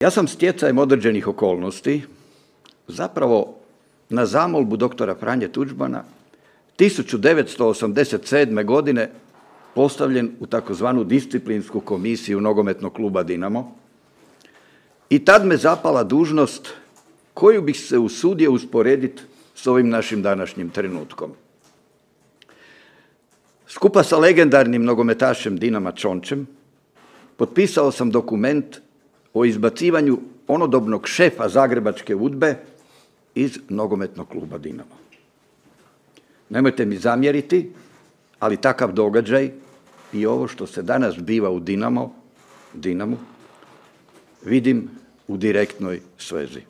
Ja sam stjecajem određenih okolnosti zapravo na zamolbu doktora Franje Tuđmana 1987. godine postavljen u takozvanu disciplinsku komisiju nogometnog kluba Dinamo i tad me zapala dužnost koju bih se usudio usporediti s ovim našim današnjim trenutkom. Skupa sa legendarnim nogometašem Dinama Čončem potpisao sam dokument o izbacivanju onodobnog šefa Zagrebačke udbe iz nogometnog kluba Dinamo. Nemojte mi zamjeriti, ali takav događaj i ovo što se danas biva u Dinamo, Dinamu, vidim u direktnoj svezi.